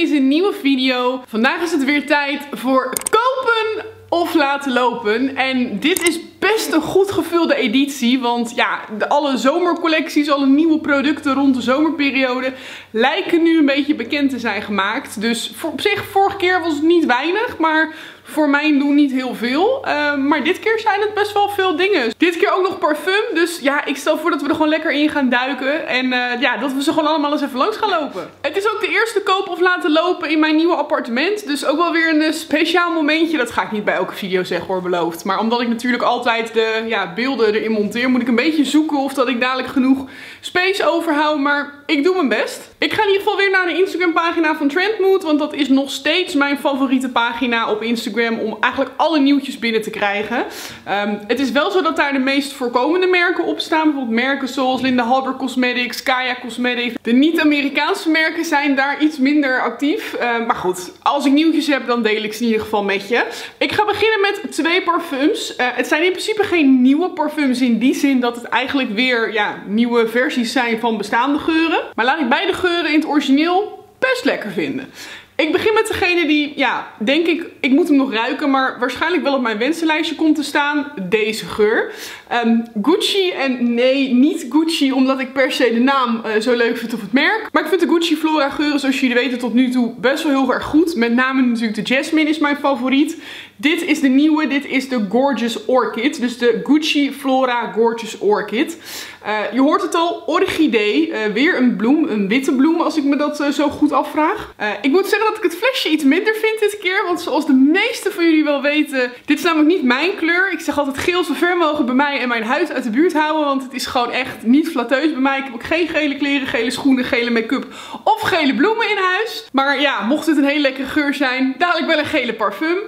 deze nieuwe video. Vandaag is het weer tijd voor kopen of laten lopen. En dit is best een goed gevulde editie. Want ja, alle zomercollecties, alle nieuwe producten rond de zomerperiode lijken nu een beetje bekend te zijn gemaakt. Dus voor, op zich, vorige keer was het niet weinig, maar voor mijn doen niet heel veel. Uh, maar dit keer zijn het best wel veel dingen. Dit keer ook nog parfum. Dus ja, ik stel voor dat we er gewoon lekker in gaan duiken. En uh, ja, dat we ze gewoon allemaal eens even langs gaan lopen. Het is ook de eerste koop of laten lopen in mijn nieuwe appartement. Dus ook wel weer een uh, speciaal momentje. Dat ga ik niet bij elke video zeggen hoor, beloofd. Maar omdat ik natuurlijk altijd de ja, beelden erin monteer, moet ik een beetje zoeken of dat ik dadelijk genoeg space overhoud. Maar ik doe mijn best. Ik ga in ieder geval weer naar de Instagram pagina van Trendmood. Want dat is nog steeds mijn favoriete pagina op Instagram om eigenlijk alle nieuwtjes binnen te krijgen. Um, het is wel zo dat daar de meest voorkomende merken op staan. Bijvoorbeeld merken zoals Linda Halber Cosmetics, Kaya Cosmetics. De niet-Amerikaanse merken zijn daar iets minder actief. Uh, maar goed, als ik nieuwtjes heb dan deel ik ze in ieder geval met je. Ik ga beginnen met twee parfums. Uh, het zijn in principe geen nieuwe parfums in die zin dat het eigenlijk weer ja, nieuwe versies zijn van bestaande geuren. Maar laat ik beide geuren in het origineel best lekker vinden. Ik begin met degene die, ja, denk ik, ik moet hem nog ruiken, maar waarschijnlijk wel op mijn wensenlijstje komt te staan. Deze geur. Um, Gucci en nee, niet Gucci, omdat ik per se de naam uh, zo leuk vind of het merk. Maar ik vind de Gucci Flora geuren, zoals jullie weten, tot nu toe best wel heel erg goed. Met name natuurlijk de Jasmine is mijn favoriet. Dit is de nieuwe, dit is de Gorgeous Orchid. Dus de Gucci Flora Gorgeous Orchid. Uh, je hoort het al, orchidee. Uh, weer een bloem, een witte bloem als ik me dat uh, zo goed afvraag. ik moet zeggen dat ik het flesje iets minder vind dit keer. Want zoals de meeste van jullie wel weten, dit is namelijk niet mijn kleur. Ik zeg altijd geel zo ver mogelijk bij mij en mijn huid uit de buurt houden. Want het is gewoon echt niet flatteus bij mij. Ik heb ook geen gele kleren, gele schoenen, gele make-up of gele bloemen in huis. Maar ja, mocht het een hele lekkere geur zijn, dadelijk wel een gele parfum.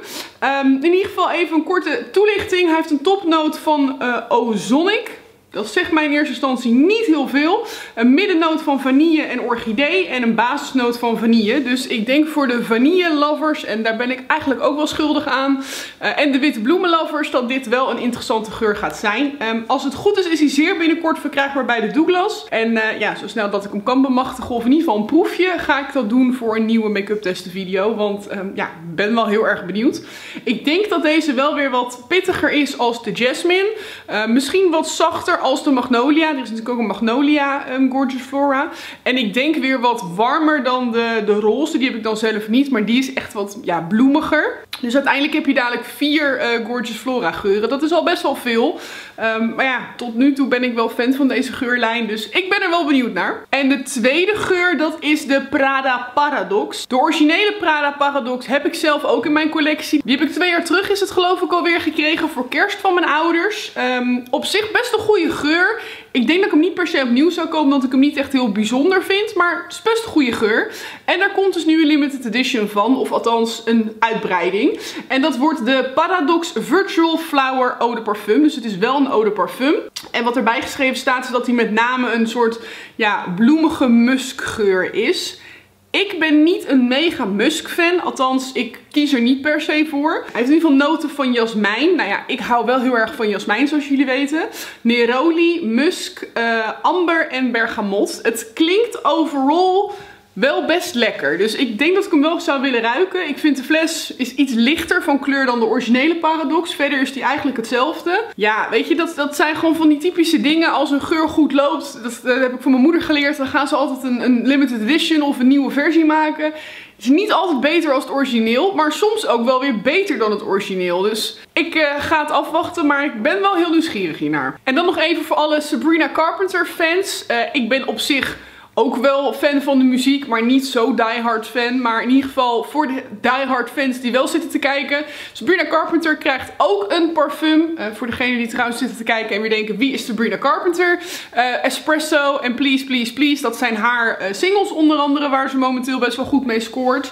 Um, in ieder geval even een korte toelichting. Hij heeft een topnoot van uh, Ozonic. Dat zegt mij in eerste instantie niet heel veel. Een middennoot van vanille en orchidee en een basisnoot van vanille. Dus ik denk voor de vanille lovers, en daar ben ik eigenlijk ook wel schuldig aan, uh, en de witte bloemen lovers, dat dit wel een interessante geur gaat zijn. Um, als het goed is, is hij zeer binnenkort verkrijgbaar bij de Douglas. En uh, ja, zo snel dat ik hem kan bemachtigen, of in ieder geval een proefje, ga ik dat doen voor een nieuwe make-up testen video. Want um, ja, ik ben wel heel erg benieuwd. Ik denk dat deze wel weer wat pittiger is als de Jasmine. Uh, misschien wat zachter als de Magnolia. Er is natuurlijk ook een Magnolia um, Gorgeous Flora. En ik denk weer wat warmer dan de, de roze. Die heb ik dan zelf niet. Maar die is echt wat ja, bloemiger. Dus uiteindelijk heb je dadelijk vier uh, Gorgeous Flora geuren. Dat is al best wel veel. Um, maar ja, tot nu toe ben ik wel fan van deze geurlijn. Dus ik ben er wel benieuwd naar. En de tweede geur, dat is de Prada Paradox. De originele Prada Paradox heb ik zelf ook in mijn collectie. Die heb ik twee jaar terug, is het geloof ik alweer gekregen voor kerst van mijn ouders. Um, op zich best een goede geur. Ik denk dat ik hem niet per se opnieuw zou kopen, omdat ik hem niet echt heel bijzonder vind. Maar het is best een goede geur. En daar komt dus nu een limited edition van, of althans een uitbreiding. En dat wordt de Paradox Virtual Flower Eau de Parfum. Dus het is wel een eau de parfum. En wat erbij geschreven staat is dat hij met name een soort ja, bloemige muskgeur is. Ik ben niet een mega musk fan. Althans, ik kies er niet per se voor. Hij heeft in ieder geval noten van jasmijn. Nou ja, ik hou wel heel erg van jasmijn zoals jullie weten. Neroli, musk, uh, amber en bergamot. Het klinkt overall wel best lekker. Dus ik denk dat ik hem wel zou willen ruiken. Ik vind de fles is iets lichter van kleur dan de originele Paradox. Verder is die eigenlijk hetzelfde. Ja, weet je, dat, dat zijn gewoon van die typische dingen. Als een geur goed loopt, dat, heb ik van mijn moeder geleerd. Dan gaan ze altijd een, een limited edition of een nieuwe versie maken. Het is niet altijd beter als het origineel, maar soms ook wel weer beter dan het origineel. Dus ik uh, ga het afwachten, maar ik ben wel heel nieuwsgierig hiernaar. En dan nog even voor alle Sabrina Carpenter fans. Uh, ik ben op zich ook wel fan van de muziek, maar niet zo diehard fan. Maar in ieder geval voor de diehard fans die wel zitten te kijken. Sabrina Carpenter krijgt ook een parfum. Uh, voor degenen die trouwens zitten te kijken en weer denken wie is Sabrina Carpenter. Uh, Espresso en Please Please Please. Dat zijn haar uh, singles onder andere waar ze momenteel best wel goed mee scoort.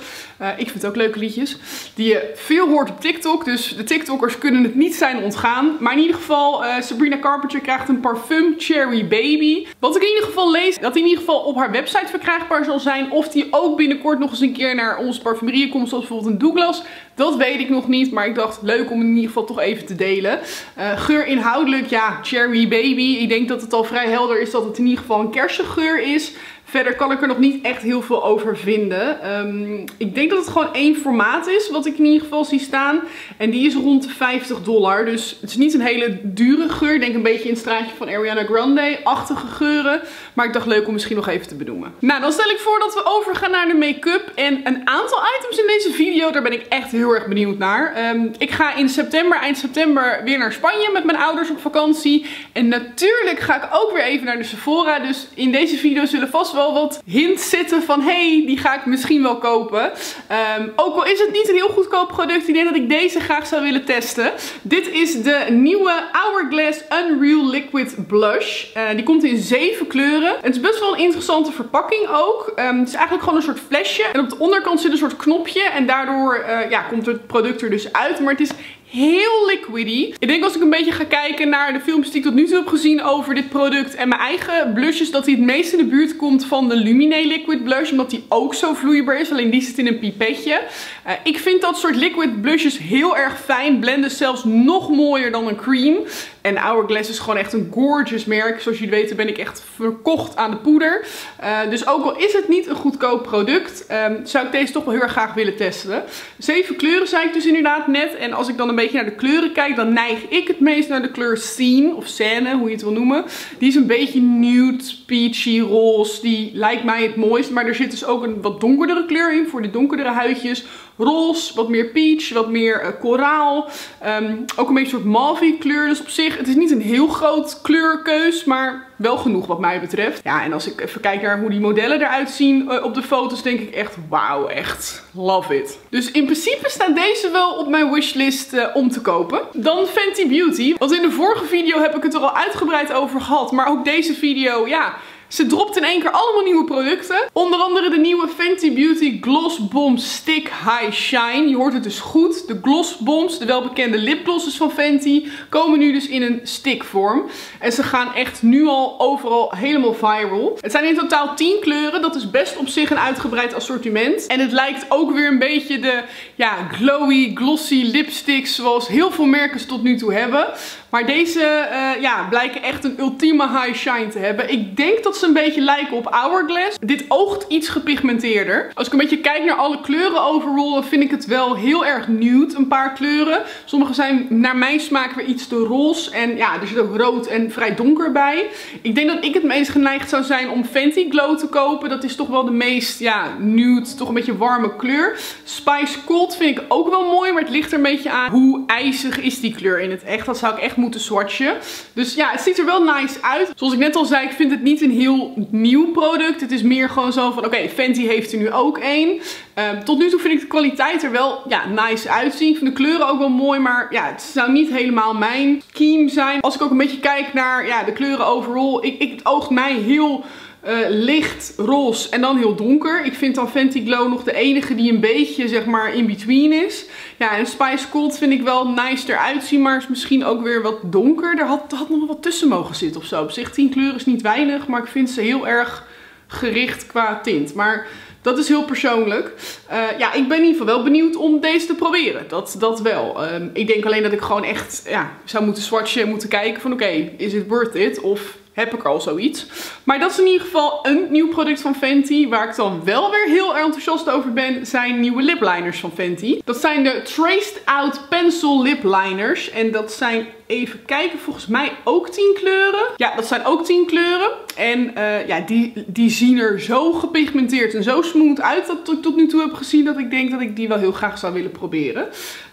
Ik vind ook leuke liedjes. Die je veel hoort op TikTok. Dus de TikTokkers kunnen het niet zijn ontgaan. Maar in ieder geval Sabrina Carpenter krijgt een parfum Cherry Baby. Wat ik in ieder geval lees, dat in ieder geval op haar website verkrijgbaar zal zijn. Of die ook binnenkort nog eens een keer naar onze parfumerie komt. Zoals bijvoorbeeld een Douglas. Dat weet ik nog niet. Maar ik dacht leuk om in ieder geval toch even te delen. Uh, geur inhoudelijk, ja, Cherry Baby. Ik denk dat het al vrij helder is dat het in ieder geval een kersengeur is. Verder kan ik er nog niet echt heel veel over vinden. Ehm, ik denk dat het gewoon één formaat is, wat ik in ieder geval zie staan. En die is rond de 50 dollar. Dus het is niet een hele dure geur. Ik denk een beetje in het straatje van Ariana Grande-achtige geuren. Maar ik dacht leuk om misschien nog even te benoemen. Nou, dan stel ik voor dat we overgaan naar de make-up. En een aantal items in deze video, daar ben ik echt heel erg benieuwd naar. Ehm, ik ga in september, eind september, weer naar Spanje met mijn ouders op vakantie. En natuurlijk ga ik ook weer even naar de Sephora. Dus in deze video zullen vast wel wat hints zitten van... hey, die ga ik misschien wel kopen. Ehm, ook al is het niet een heel goedkoop product, ik denk dat ik deze graag zou willen testen. Dit is de nieuwe Hourglass Unreal Liquid Blush. Uh, die komt in zeven kleuren. Het is best wel een interessante verpakking ook. Um, het is eigenlijk gewoon een soort flesje. En op de onderkant zit een soort knopje. En daardoor uh, ja, komt het product er dus uit. Maar het is heel liquidy. Ik denk als ik een beetje ga kijken naar de filmpjes die ik tot nu toe heb gezien over dit product en mijn eigen blushes, dat hij het meest in de buurt komt van de Lumine Liquid Blush, omdat die ook zo vloeibaar is, alleen die zit in een pipetje. Uh, ik vind dat soort liquid blushes heel erg fijn, blenden zelfs nog mooier dan een cream. En Hourglass is gewoon echt een gorgeous merk. Zoals jullie weten ben ik echt verkocht aan de poeder. Uh, dus ook al is het niet een goedkoop product, um, zou ik deze toch wel heel erg graag willen testen. Zeven kleuren zei ik dus inderdaad net. En als ik dan een beetje naar de kleuren kijk, dan neig ik het meest naar de kleur Scene, of Scène, hoe je het wil noemen. Die is een beetje nude, peachy, roze. Die lijkt mij het mooist. Maar er zit dus ook een wat donkerdere kleur in voor de donkerdere huidjes roze, wat meer peach, wat meer uh, koraal. Um, ook een beetje een soort mauve kleur. Dus op zich, het is niet een heel groot kleurkeus, maar wel genoeg wat mij betreft. Ja, en als ik even kijk naar hoe die modellen eruit zien uh, op de foto's, denk ik echt, wauw, echt, love it. Dus in principe staat deze wel op mijn wishlist uh, om te kopen. Dan Fenty Beauty, want in de vorige video heb ik het er al uitgebreid over gehad, maar ook deze video, ja... Ze dropt in één keer allemaal nieuwe producten. Onder andere de nieuwe Fenty Beauty Gloss Bomb Stick High Shine. Je hoort het dus goed. De Gloss Bombs, de welbekende lipglosses van Fenty, komen nu dus in een stickvorm. En ze gaan echt nu al overal helemaal viral. Het zijn in totaal 10 kleuren. Dat is best op zich een uitgebreid assortiment. En het lijkt ook weer een beetje de ja, glowy, glossy lipsticks zoals heel veel merken tot nu toe hebben. Maar deze uh, ja, blijken echt een ultieme high shine te hebben. Ik denk dat ze een beetje lijken op Hourglass. Dit oogt iets gepigmenteerder. Als ik een beetje kijk naar alle kleuren overall, dan vind ik het wel heel erg nude. Een paar kleuren. Sommige zijn naar mijn smaak weer iets te roze. En ja, er zit ook rood en vrij donker bij. Ik denk dat ik het meest geneigd zou zijn om Fenty Glow te kopen. Dat is toch wel de meest ja, nude, toch een beetje warme kleur. Spice Cold vind ik ook wel mooi, maar het ligt er een beetje aan hoe ijzig is die kleur in het echt. Dat zou ik echt moeten swatchen. Dus ja, het ziet er wel nice uit. Zoals ik net al zei, ik vind het niet een heel nieuw product. Het is meer gewoon zo van, oké, Fenty heeft er nu ook één. Um, tot nu toe vind ik de kwaliteit er wel ja, nice uitzien. Ik vind de kleuren ook wel mooi, maar ja, het zou niet helemaal mijn kiem zijn. Als ik ook een beetje kijk naar ja, de kleuren overall, ik, ik, het oogt mij heel uh, licht roze en dan heel donker. Ik vind dan Fenty Glow nog de enige die een beetje zeg maar in between is. Ja, en Spice Cold vind ik wel nice eruit zien, maar is misschien ook weer wat donker. Er had, had nog wat tussen mogen zitten of zo. Op zich 10 kleuren is niet weinig, maar ik vind ze heel erg gericht qua tint. Maar dat is heel persoonlijk. Uh, ja, ik ben in ieder geval wel benieuwd om deze te proberen. Dat, dat wel. Uh, ik denk alleen dat ik gewoon echt ja, zou moeten swatchen en moeten kijken van oké, is it worth it? Of heb ik al zoiets. Maar dat is in ieder geval een nieuw product van Fenty. Waar ik dan wel weer heel enthousiast over ben, zijn nieuwe lipliners van Fenty. Dat zijn de Traced Out Pencil Lip Liners. En dat zijn, even kijken, volgens mij ook 10 kleuren. Ja, dat zijn ook 10 kleuren. En uh, ja, die, die zien er zo gepigmenteerd en zo smooth uit dat ik tot nu toe heb gezien dat ik denk dat ik die wel heel graag zou willen proberen.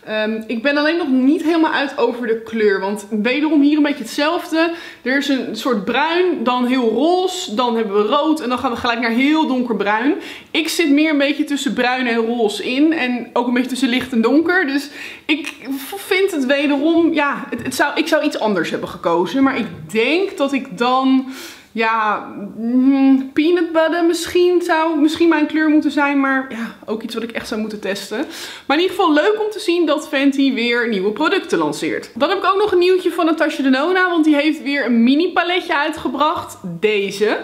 Um, ik ben alleen nog niet helemaal uit over de kleur. Want wederom hier een beetje hetzelfde. Er is een soort bruin, dan heel roze, dan hebben we rood en dan gaan we gelijk naar heel donkerbruin. Ik zit meer een beetje tussen bruin en roze in. En ook een beetje tussen licht en donker. Dus ik vind het wederom, ja, het, het ik zou iets anders hebben gekozen. Maar ik denk dat ik dan ja, mm, peanut butter misschien zou misschien mijn kleur moeten zijn. Maar ja, ook iets wat ik echt zou moeten testen. Maar in ieder geval leuk om te zien dat Fenty weer nieuwe producten lanceert. Dan heb ik ook nog een nieuwtje van Natasha Denona. Want die heeft weer een mini paletje uitgebracht. Deze.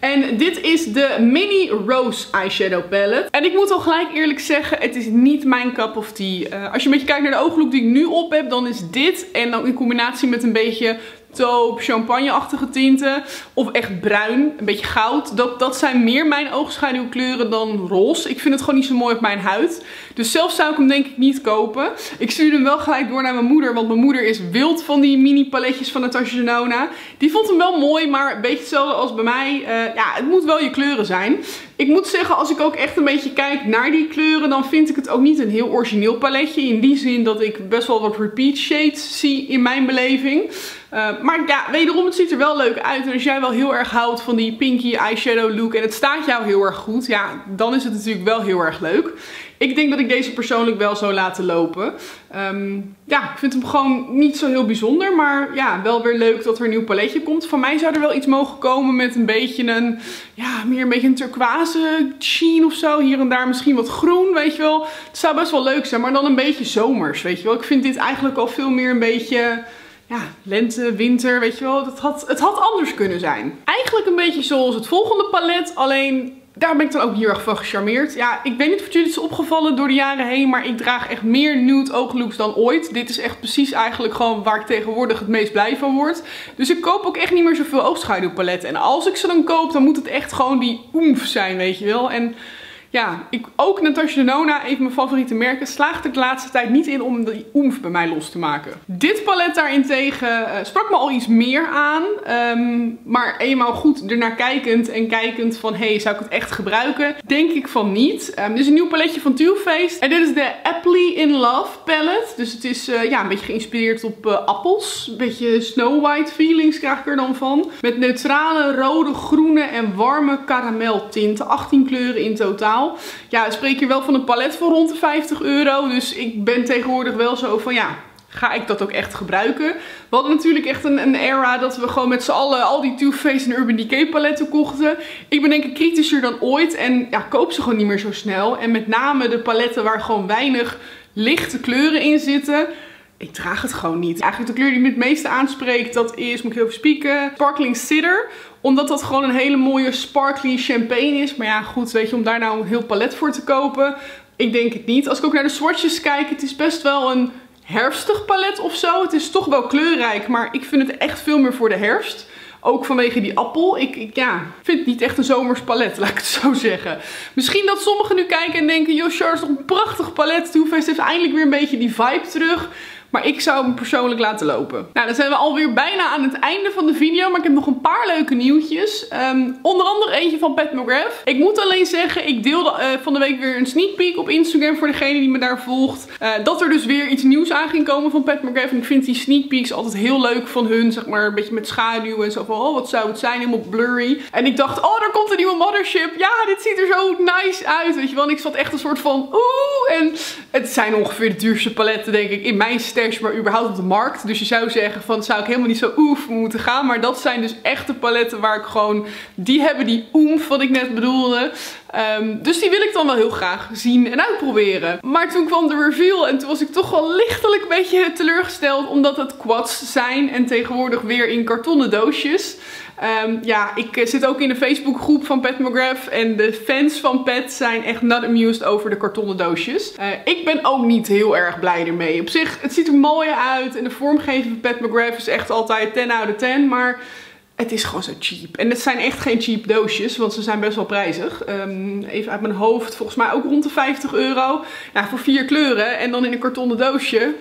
En dit is de Mini Rose Eyeshadow Palette. En ik moet al gelijk eerlijk zeggen, het is niet mijn cup of tea. Uh, als je een beetje kijkt naar de ooglook die ik nu op heb, dan is dit. En dan in combinatie met een beetje taupe, champagneachtige tinten. Of echt bruin, een beetje goud. Dat, dat zijn meer mijn oogschaduwkleuren dan roze. Ik vind het gewoon niet zo mooi op mijn huid. Dus zelf zou ik hem denk ik niet kopen. Ik stuurde hem wel gelijk door naar mijn moeder. Want mijn moeder is wild van die mini paletjes van Natasha Denona. Die vond hem wel mooi, maar een beetje hetzelfde als bij mij. Uh, ja, het moet wel je kleuren zijn. Ik moet zeggen, als ik ook echt een beetje kijk naar die kleuren, dan vind ik het ook niet een heel origineel paletje. In die zin dat ik best wel wat repeat shades zie in mijn beleving. Uh, maar ja, wederom, het ziet er wel leuk uit. En als jij wel heel erg houdt van die pinky eyeshadow look en het staat jou heel erg goed, ja, dan is het natuurlijk wel heel erg leuk. Ik denk dat ik deze persoonlijk wel zou laten lopen. Um, ja, ik vind hem gewoon niet zo heel bijzonder. Maar ja, wel weer leuk dat er een nieuw paletje komt. Van mij zou er wel iets mogen komen met een beetje een... Ja, meer een beetje een turquoise sheen of zo. Hier en daar misschien wat groen, weet je wel. Het zou best wel leuk zijn, maar dan een beetje zomers, weet je wel. Ik vind dit eigenlijk al veel meer een beetje ja, lente, winter, weet je wel. Het had, het had anders kunnen zijn. Eigenlijk een beetje zoals het volgende palet, alleen daar ben ik dan ook heel erg van gecharmeerd. Ja, ik weet niet of jullie het is opgevallen door de jaren heen, maar ik draag echt meer nude ooglooks dan ooit. Dit is echt precies eigenlijk gewoon waar ik tegenwoordig het meest blij van word. Dus ik koop ook echt niet meer zoveel oogschaduwpaletten. En als ik ze dan koop, dan moet het echt gewoon die oemf zijn, weet je wel. En ja, ik, ook Natasha Denona, even mijn favoriete merken, slaagt er de laatste tijd niet in om die oemf bij mij los te maken. Dit palet daarentegen uh, sprak me al iets meer aan. Um, maar eenmaal goed ernaar kijkend en kijkend van, hey, zou ik het echt gebruiken? Denk ik van niet. Um, dit is een nieuw paletje van Too Faced. En dit is de Aptly in Love palette. Dus het is uh, ja, een beetje geïnspireerd op uh, appels. Een beetje Snow White feelings krijg ik er dan van. Met neutrale, rode, groene en warme karameltinten. 18 kleuren in totaal. Ja, we spreken hier wel van een palet voor rond de 50 euro. Dus ik ben tegenwoordig wel zo van ja, ga ik dat ook echt gebruiken? We hadden natuurlijk echt een, een era dat we gewoon met z'n allen al die Too Faced en Urban Decay paletten kochten. Ik ben denk ik kritischer dan ooit en ja, koop ze gewoon niet meer zo snel. En met name de paletten waar gewoon weinig lichte kleuren in zitten ik draag het gewoon niet. Eigenlijk de kleur die me het meeste aanspreekt, dat is, moet ik heel even Sparkling Cider. Omdat dat gewoon een hele mooie sparkly champagne is. Maar ja, goed, weet je, om daar nou een heel palet voor te kopen, ik denk het niet. Als ik ook naar de swatches kijk, het is best wel een herfstig palet of zo. Het is toch wel kleurrijk, maar ik vind het echt veel meer voor de herfst. Ook vanwege die appel. Ik, ja, vind het niet echt een zomers palet, laat ik het zo zeggen. Misschien dat sommigen nu kijken en denken, joh, Charles, toch een prachtig palet. Faced heeft eindelijk weer een beetje die vibe terug. Maar ik zou hem persoonlijk laten lopen. Nou, dan zijn we alweer bijna aan het einde van de video. Maar ik heb nog een paar leuke nieuwtjes. Um, onder andere eentje van Pat McGrath. Ik moet alleen zeggen, ik deelde uh, van de week weer een sneak peek op Instagram voor degene die me daar volgt. Uh, dat er dus weer iets nieuws aan ging komen van Pat McGrath. En ik vind die sneak peeks altijd heel leuk van hun. Zeg maar een beetje met schaduw en zo van, oh wat zou het zijn, helemaal blurry. En ik dacht, oh daar komt een nieuwe mothership. Ja, dit ziet er zo nice uit, weet je wel. En ik zat echt een soort van, oeh. En het zijn ongeveer de duurste paletten denk ik in mijn stijl maar überhaupt op de markt. Dus je zou zeggen van zou ik helemaal niet zo oef moeten gaan. Maar dat zijn dus echte paletten waar ik gewoon, die hebben die oemf wat ik net bedoelde. Um, dus die wil ik dan wel heel graag zien en uitproberen. Maar toen kwam de reveal en toen was ik toch wel lichtelijk een beetje teleurgesteld. Omdat het quads zijn en tegenwoordig weer in kartonnen doosjes. Um, ja, ik eh, zit ook in de Facebookgroep van Pat McGrath. En de fans van Pat zijn echt not amused over de kartonnen doosjes. Uh, ik ben ook niet heel erg blij ermee. Op zich, het ziet er mooi uit. En de vormgeving van Pat McGrath is echt altijd 10 out of 10. Maar het is gewoon zo cheap. En het zijn echt geen cheap doosjes, want ze zijn best wel prijzig. Um, even uit mijn hoofd, volgens mij ook rond de 50 euro. Ja, voor vier kleuren en dan in een kartonnen doosje.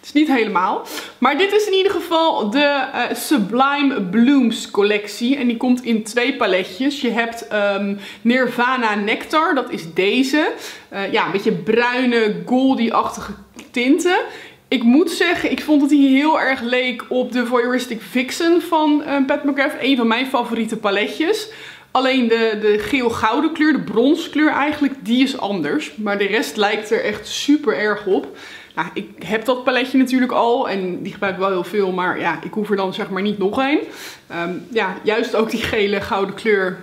Het is niet helemaal. Maar dit is in ieder geval de uh, Sublime Blooms collectie. En die komt in twee paletjes. Je hebt um, Nirvana Nectar, dat is deze. Uh, ja, een beetje bruine, goldy-achtige tinten. Ik moet zeggen, ik vond dat hij heel erg leek op de Voyeuristic Vixen van uh, Pat McGrath. Een van mijn favoriete paletjes. Alleen de, de geel-gouden kleur, de bronskleur eigenlijk, die is anders. Maar de rest lijkt er echt super erg op. Nou, ik heb dat paletje natuurlijk al en die gebruik ik wel heel veel, maar ja, ik hoef er dan zeg maar niet nog een. Um, ja, juist ook die gele gouden kleur,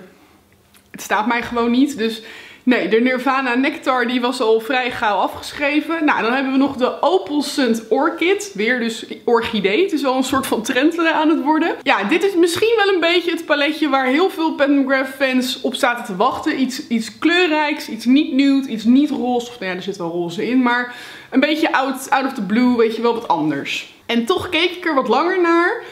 het staat mij gewoon niet. Dus nee, de Nirvana Nectar die was al vrij gauw afgeschreven. Nou, dan hebben we nog de Opalescent Orchid, weer dus orchidee. Het is wel een soort van trend aan het worden. Ja, dit is misschien wel een beetje het paletje waar heel veel Pat McGrath fans op zaten te wachten. Iets, iets kleurrijks, iets niet nude, iets niet roze. Of nou ja, er zit wel roze in, maar een beetje out, out of the blue, weet je wel, wat anders. En toch keek ik er wat langer naar.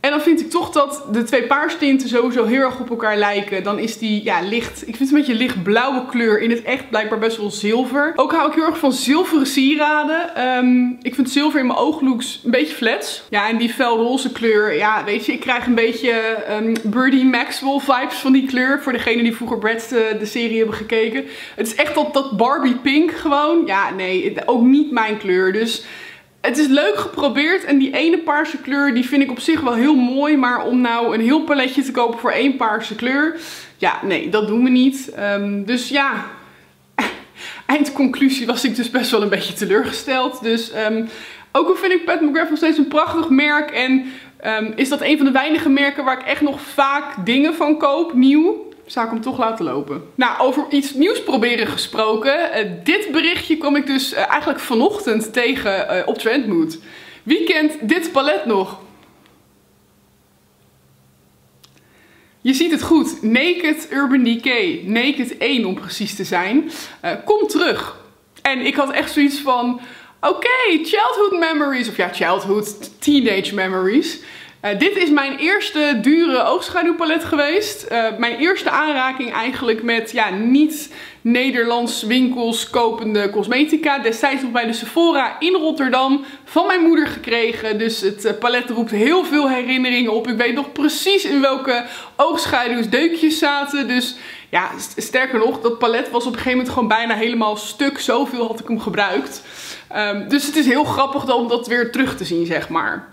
En dan vind ik toch dat de twee paarstinten sowieso heel erg op elkaar lijken. Dan is die ja, licht, ik vind het een beetje lichtblauwe kleur. In het echt blijkbaar best wel zilver. Ook hou ik heel erg van zilveren sieraden. Ehm, ik vind zilver in mijn ooglooks een beetje flats. Ja, en die felroze kleur, ja, weet je, ik krijg een beetje um, Birdie Maxwell vibes van die kleur. Voor degenen die vroeger Brad's de, eh, de serie hebben gekeken. Het is echt dat, dat Barbie pink gewoon. Ja, nee, ook niet mijn kleur. Dus het is leuk geprobeerd en die ene paarse kleur die vind ik op zich wel heel mooi. Maar om nou een heel paletje te kopen voor één paarse kleur, ja nee, dat doen we niet. Um, dus ja, eindconclusie was ik dus best wel een beetje teleurgesteld. Dus um, ook al vind ik Pat McGrath nog steeds een prachtig merk en um, is dat een van de weinige merken waar ik echt nog vaak dingen van koop, nieuw zou ik hem toch laten lopen. Nou, over iets nieuws proberen gesproken. Uh, dit berichtje kwam ik dus uh, eigenlijk vanochtend tegen uh, op Trendmood. Wie kent dit palet nog? Je ziet het goed. Naked Urban Decay. Naked 1 om precies te zijn. kom terug. En ik had echt zoiets van... Oké, childhood memories. Of ja, childhood, teenage memories. Uh, dit is mijn eerste dure oogschaduwpalet geweest. Uh, mijn eerste aanraking eigenlijk met ja, niet Nederlands winkels kopende cosmetica. Destijds nog bij de Sephora in Rotterdam van mijn moeder gekregen. Dus het uh, palet roept heel veel herinneringen op. Ik weet nog precies in welke oogschaduws deukjes zaten. Dus ja, sterker nog, dat palet was op een gegeven moment gewoon bijna helemaal stuk. Zoveel had ik hem gebruikt. Um, dus het is heel grappig om dat weer terug te zien, zeg maar.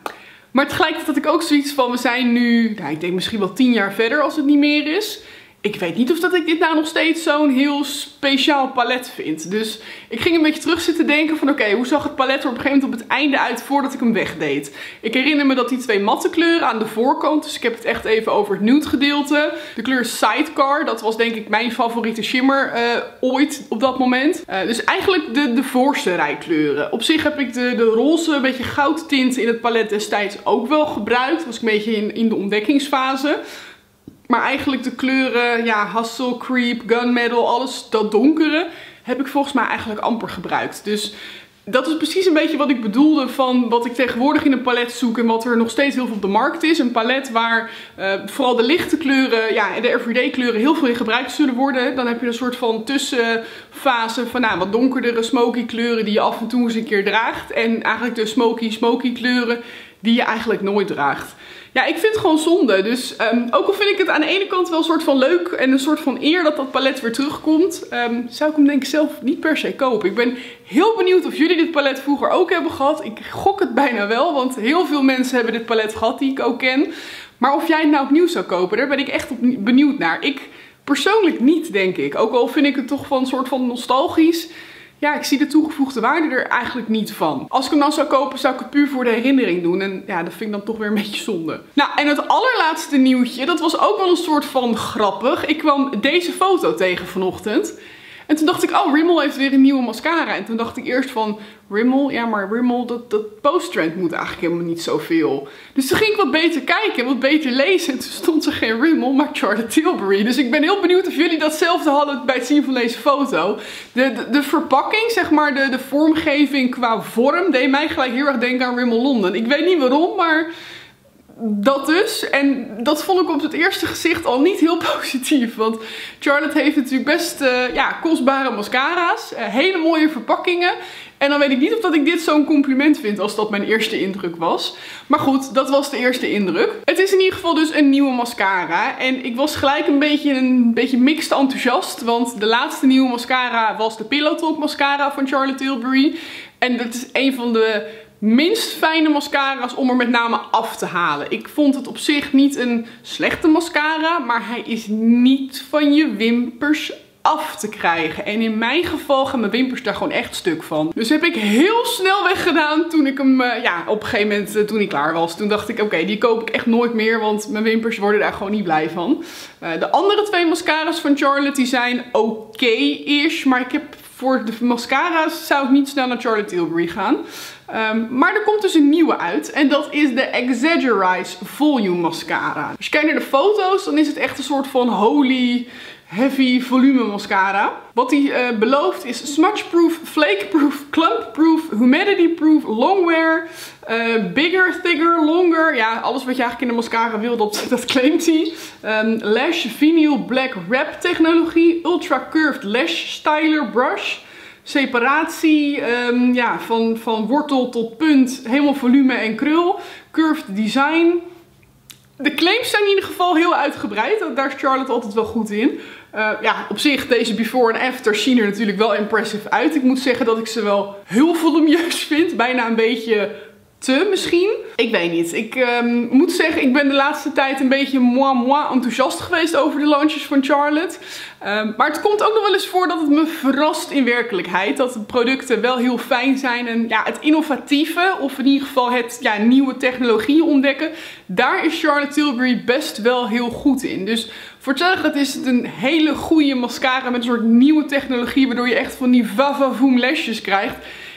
Maar tegelijkertijd had ik ook zoiets van, we zijn nu, nou, ik denk misschien wel tien jaar verder als het niet meer is ik weet niet of dat ik dit nou nog steeds zo'n heel speciaal palet vind. Dus ik ging een beetje terug zitten denken van oké, hoe zag het palet er op een gegeven moment op het einde uit voordat ik hem wegdeed. Ik herinner me dat die twee matte kleuren aan de voorkant, dus ik heb het echt even over het nude gedeelte. De kleur Sidecar, dat was denk ik mijn favoriete shimmer uh, ooit op dat moment. Uh, dus eigenlijk de, de voorste rijkleuren. Op zich heb ik de, de roze, een beetje goudtint in het palet destijds ook wel gebruikt. Was ik een beetje in, in de ontdekkingsfase. Maar eigenlijk de kleuren, ja, Hustle, Creep, Gunmetal, alles dat donkere, heb ik volgens mij eigenlijk amper gebruikt. Dus dat is precies een beetje wat ik bedoelde van wat ik tegenwoordig in een palet zoek en wat er nog steeds heel veel op de markt is. Een palet waar uh, vooral de lichte kleuren ja, en de everyday kleuren heel veel in gebruikt zullen worden. Dan heb je een soort van tussenfase van nou, wat donkerdere smoky kleuren die je af en toe eens een keer draagt. En eigenlijk de smoky smoky kleuren die je eigenlijk nooit draagt. Ja, ik vind het gewoon zonde. Dus um, ook al vind ik het aan de ene kant wel een soort van leuk en een soort van eer dat dat palet weer terugkomt, um, zou ik hem denk ik zelf niet per se kopen. Ik ben heel benieuwd of jullie dit palet vroeger ook hebben gehad. Ik gok het bijna wel, want heel veel mensen hebben dit palet gehad die ik ook ken. Maar of jij het nou opnieuw zou kopen, daar ben ik echt benieuwd naar. Ik persoonlijk niet, denk ik. Ook al vind ik het toch van een soort van nostalgisch ja, ik zie de toegevoegde waarde er eigenlijk niet van. Als ik hem dan zou kopen, zou ik het puur voor de herinnering doen. En ja, dat vind ik dan toch weer een beetje zonde. Nou, en het allerlaatste nieuwtje, dat was ook wel een soort van grappig. Ik kwam deze foto tegen vanochtend. En toen dacht ik, oh, Rimmel heeft weer een nieuwe mascara. En toen dacht ik eerst van, Rimmel, ja maar Rimmel, dat, dat post-trend moet eigenlijk helemaal niet zoveel. Dus toen ging ik wat beter kijken, wat beter lezen. En toen stond er geen Rimmel, maar Charlotte Tilbury. Dus ik ben heel benieuwd of jullie datzelfde hadden bij het zien van deze foto. De, de, de verpakking, zeg maar, de, de vormgeving qua vorm, deed mij gelijk heel erg denken aan Rimmel London. Ik weet niet waarom, maar dat dus. En dat vond ik op het eerste gezicht al niet heel positief. Want Charlotte heeft natuurlijk best uh, ja, kostbare mascara's. Uh, hele mooie verpakkingen. En dan weet ik niet of dat ik dit zo'n compliment vind als dat mijn eerste indruk was. Maar goed, dat was de eerste indruk. Het is in ieder geval dus een nieuwe mascara. En ik was gelijk een beetje, een beetje mixed enthousiast. Want de laatste nieuwe mascara was de Pillow Talk mascara van Charlotte Tilbury. En dat is een van de minst fijne mascara's om er met name af te halen. Ik vond het op zich niet een slechte mascara, maar hij is niet van je wimpers af te krijgen. En in mijn geval gaan mijn wimpers daar gewoon echt stuk van. Dus heb ik heel snel weggedaan toen ik hem, uh, ja, op een gegeven moment uh, toen hij klaar was. Toen dacht ik, oké, die koop ik echt nooit meer, want mijn wimpers worden daar gewoon niet blij van. Uh, de andere twee mascara's van Charlotte, die zijn oké-ish, maar ik heb voor de mascara's zou ik niet snel naar Charlotte Tilbury gaan. Um, maar er komt dus een nieuwe uit. En dat is de Exaggerize Volume Mascara. Als je kijkt naar de foto's, dan is het echt een soort van holy heavy volume mascara. Wat hij uh, belooft is smudge-proof, flake-proof, clump-proof, humidity-proof, longwear, uh, bigger, thicker, longer. Ja, alles wat je eigenlijk in de mascara wil, dat, dat claimt hij. Um, lash Vinyl Black Wrap technologie, ultra curved lash styler brush separatie um, ja, van, van wortel tot punt, helemaal volume en krul, curved design. De claims zijn in ieder geval heel uitgebreid, daar is Charlotte altijd wel goed in. Uh, ja, op zich, deze before en after zien er natuurlijk wel impressive uit. Ik moet zeggen dat ik ze wel heel volumieus vind, bijna een beetje te misschien. Ik weet niet. Ik um, moet zeggen, ik ben de laatste tijd een beetje moi moi enthousiast geweest over de launches van Charlotte. Um, maar het komt ook nog wel eens voor dat het me verrast in werkelijkheid. Dat de producten wel heel fijn zijn. En ja, het innovatieve, of in ieder geval het ja, nieuwe technologieën ontdekken. Daar is Charlotte Tilbury best wel heel goed in. Dus voor het is het een hele goede mascara met een soort nieuwe technologie. Waardoor je echt van die vavavoom lesjes krijgt.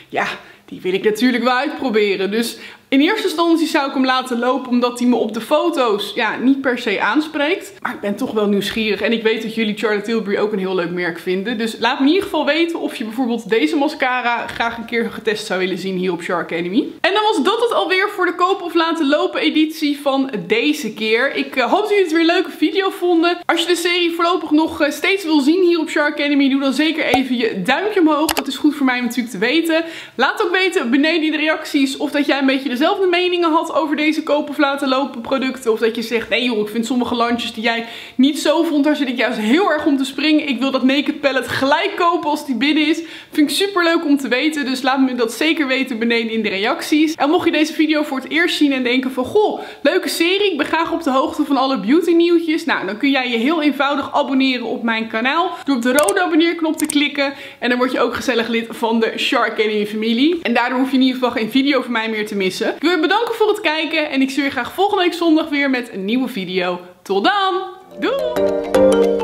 Ja, die wil ik natuurlijk wel uitproberen. Dus in eerste instantie zou ik hem laten lopen omdat hij me op de foto's ja, niet per se aanspreekt. Maar ik ben toch wel nieuwsgierig en ik weet dat jullie Charlotte Tilbury ook een heel leuk merk vinden. Dus laat me in ieder geval weten of je bijvoorbeeld deze mascara graag een keer getest zou willen zien hier op Shark Academy. En dan was dat het alweer voor de koop of laten lopen editie van deze keer. Ik uh, hoop dat jullie het weer een leuke video vonden. Als je de serie voorlopig nog uh, steeds wil zien hier op Shark Academy, doe dan zeker even je duimpje omhoog. Dat is goed voor mij natuurlijk te weten. Laat ook weten beneden in de reacties of dat jij een beetje de dezelfde meningen had over deze koop of laten lopen producten. Of dat je zegt, nee joh, ik vind sommige landjes die jij niet zo vond, daar zit ik juist heel erg om te springen. Ik wil dat naked pallet gelijk kopen als die binnen is. Vind ik super leuk om te weten, dus laat me dat zeker weten beneden in de reacties. En mocht je deze video voor het eerst zien en denken van, goh, leuke serie, ik ben graag op de hoogte van alle beauty nieuwtjes. Nou, dan kun jij je heel eenvoudig abonneren op mijn kanaal door op de rode abonneerknop te klikken. En dan word je ook gezellig lid van de Shark Academy familie. En daardoor hoef je in ieder geval geen video van mij meer te missen. Ik wil je bedanken voor het kijken en ik zie je graag volgende week zondag weer met een nieuwe video. Tot dan! Doei!